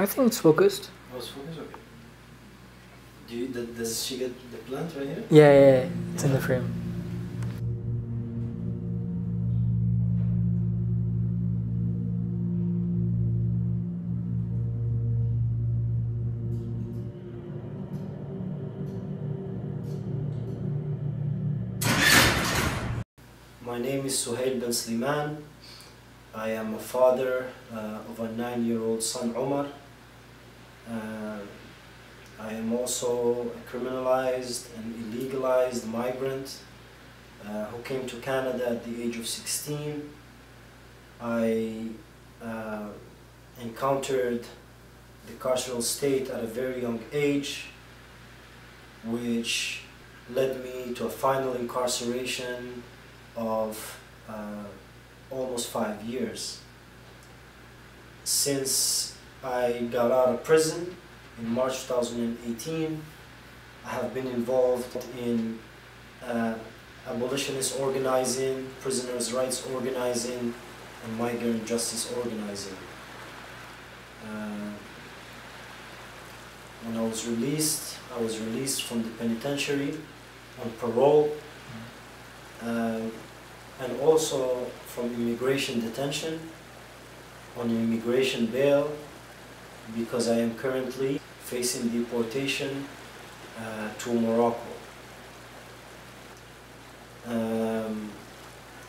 I think it's focused. Oh, it's focused? Okay. Do you, does she get the plant right here? Yeah, yeah, yeah. It's in the frame. My name is Souheil Benslimane. I am a father uh, of a nine-year-old son, Omar. Uh, I am also a criminalized and illegalized migrant uh, who came to Canada at the age of 16. I uh, encountered the carceral state at a very young age, which led me to a final incarceration of uh, almost five years. Since I got out of prison in March 2018, I have been involved in uh, abolitionist organizing, prisoners' rights organizing, and migrant justice organizing. Uh, when I was released, I was released from the penitentiary on parole uh, and also from immigration detention on immigration bail because I am currently facing deportation uh, to Morocco. Um,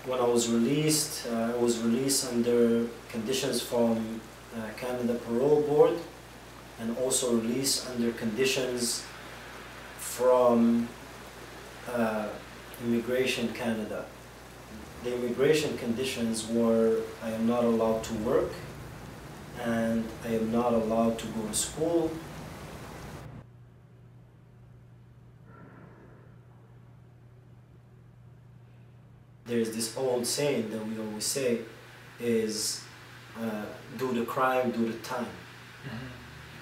when I was released, uh, I was released under conditions from uh, Canada Parole Board and also released under conditions from uh, Immigration Canada. The immigration conditions were I am not allowed to work and I am not allowed to go to school. There's this old saying that we always say is uh, do the crime, do the time.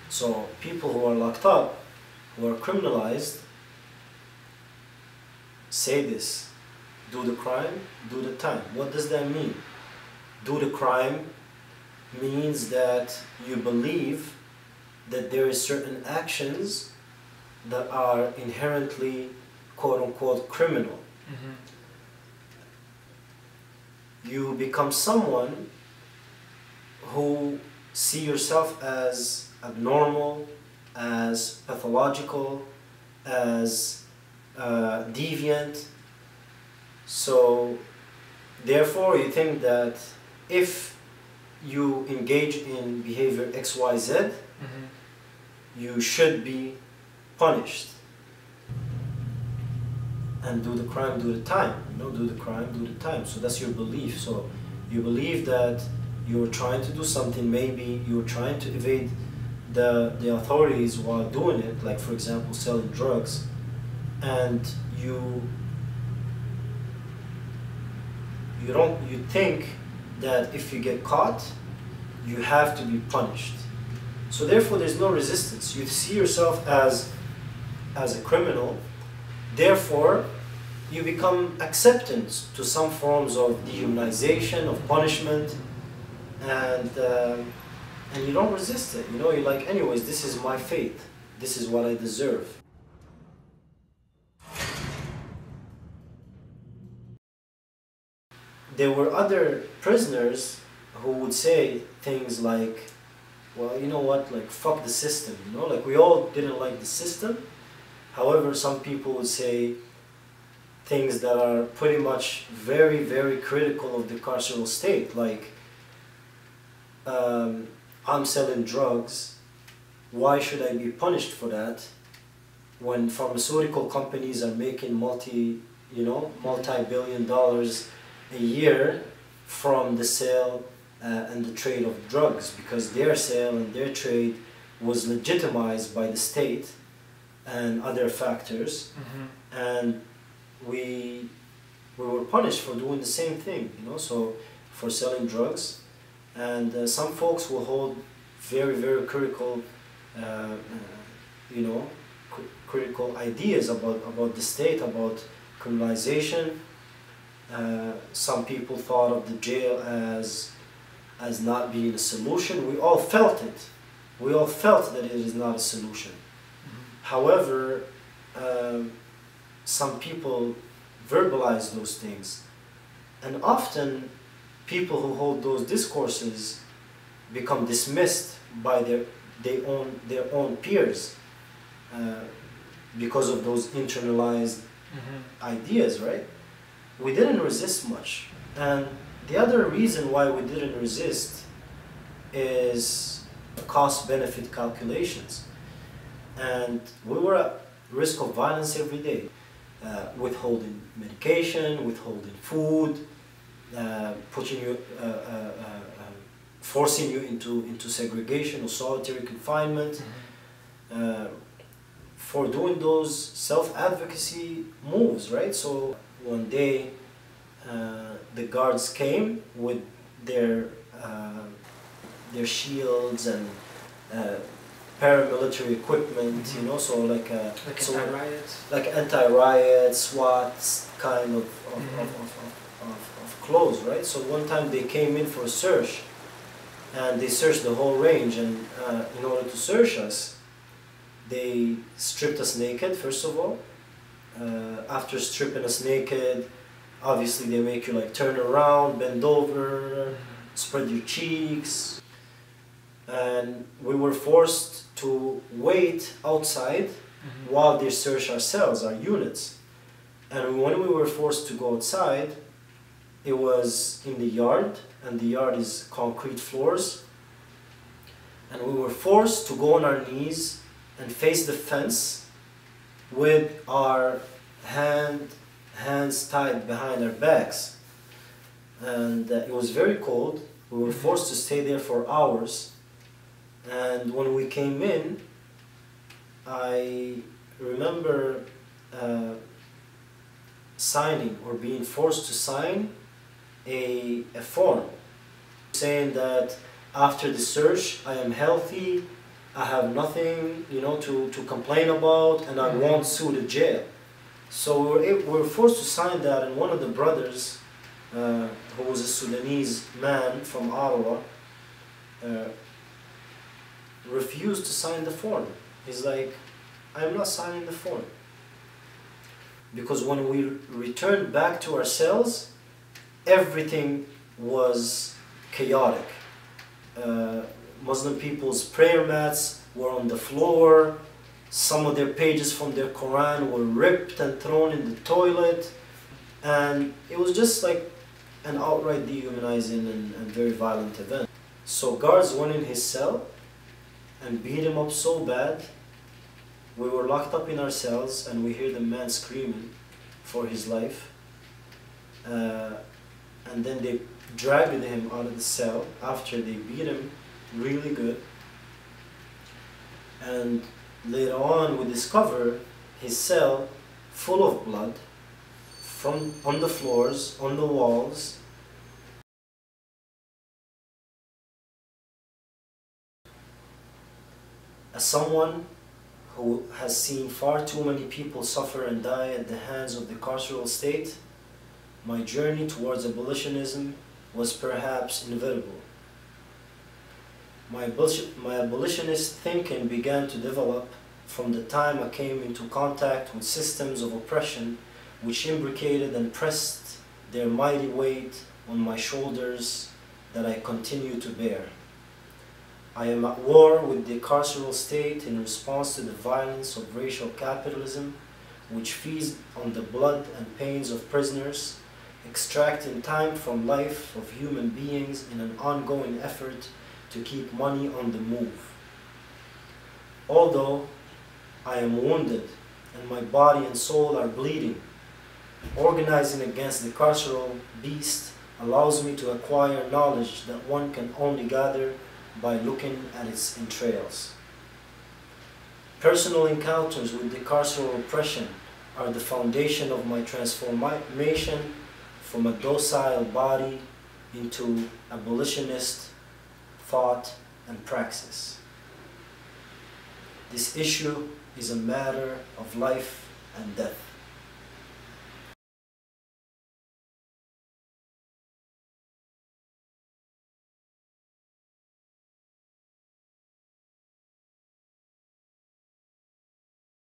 So people who are locked up, who are criminalized, say this do the crime, do the time. What does that mean? Do the crime means that you believe that there is certain actions that are inherently quote unquote criminal. You become someone who see yourself as abnormal, as pathological, as uh, deviant. So, therefore, you think that if you engage in behavior XYZ, mm-hmm. you should be punished. And do the crime, do the time. You know, do the crime, do the time. So that's your belief. So you believe that you're trying to do something, maybe you're trying to evade the, the authorities while doing it, like for example selling drugs, and you you don't you think that if you get caught, you have to be punished. So therefore there's no resistance. You see yourself as as a criminal, therefore you become acceptance to some forms of dehumanization, of punishment, and um, and you don't resist it. You know, you're like, anyways, this is my fate. This is what I deserve. There were other prisoners who would say things like, well, you know what, like, fuck the system, you know, like, we all didn't like the system. However, some people would say things that are pretty much very, very critical of the carceral state, like, um, I'm selling drugs, why should I be punished for that when pharmaceutical companies are making multi, you know, multi-billion dollars a year from the sale uh, and the trade of drugs because their sale and their trade was legitimized by the state and other factors. And we we were punished for doing the same thing you know so for selling drugs. And uh, some folks will hold very very critical uh, uh, you know critical ideas about about the state about criminalization uh, some people thought of the jail as as not being a solution. We all felt it. We all felt that it is not a solution. However, um, some people verbalize those things, and often people who hold those discourses become dismissed by their their own their own peers uh, because of those internalized ideas, right? We didn't resist much, and the other reason why we didn't resist is cost benefit calculations. And we were at risk of violence every day, uh, withholding medication, withholding food, uh, putting you, uh, uh, uh, um, forcing you into, into segregation or solitary confinement. Uh, for doing those self-advocacy moves, right? So one day, the guards came with their their shields and uh, paramilitary equipment, mm -hmm. you know, so like a, uh, like so anti-riot, like anti-riot, SWAT kind of of, mm -hmm. of, of, of, of, clothes, right? So one time they came in for a search, and they searched the whole range, and uh, in order to search us, they stripped us naked first of all. Uh, after stripping us naked, obviously they make you like turn around, bend over, spread your cheeks, and we were forced to wait outside mm-hmm. while they search our cells, our units. And when we were forced to go outside, it was in the yard, and the yard is concrete floors. And we were forced to go on our knees and face the fence with our hand, hands tied behind our backs. And uh, it was very cold. We were forced to stay there for hours and when we came in, I remember uh, signing or being forced to sign a, a form saying that after the search I am healthy, I have nothing you know to, to complain about and I mm-hmm. won't sue the jail. So we were, we were forced to sign that and one of the brothers uh, who was a Sudanese man from Ottawa uh, refused to sign the form. He's like, I'm not signing the form. Because when we returned back to our cells, everything was chaotic. Uh, Muslim people's prayer mats were on the floor. Some of their pages from their Quran were ripped and thrown in the toilet. And it was just like an outright dehumanizing and, and very violent event. So guards went in his cell and beat him up so bad. We were locked up in our cells and we hear the man screaming for his life. Uh, and then they dragged him out of the cell after they beat him really good. And later on we discover his cell full of blood from on the floors, on the walls, As someone who has seen far too many people suffer and die at the hands of the carceral state, my journey towards abolitionism was perhaps inevitable. My, my abolitionist thinking began to develop from the time I came into contact with systems of oppression which imbricated and pressed their mighty weight on my shoulders that I continue to bear. I am at war with the carceral state in response to the violence of racial capitalism, which feeds on the blood and pains of prisoners, extracting time from life of human beings in an ongoing effort to keep money on the move. Although I am wounded and my body and soul are bleeding, organizing against the carceral beast allows me to acquire knowledge that one can only gather by looking at its entrails. Personal encounters with the carceral oppression are the foundation of my transformation from a docile body into abolitionist thought and praxis. This issue is a matter of life and death.